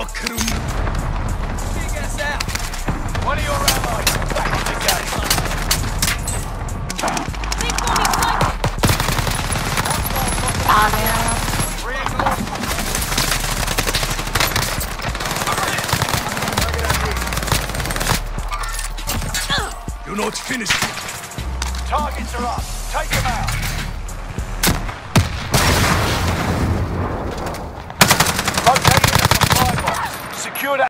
Makarum. Big ass out. One of your allies back in the game. You're not finished. Targets are up. Take them out. Locating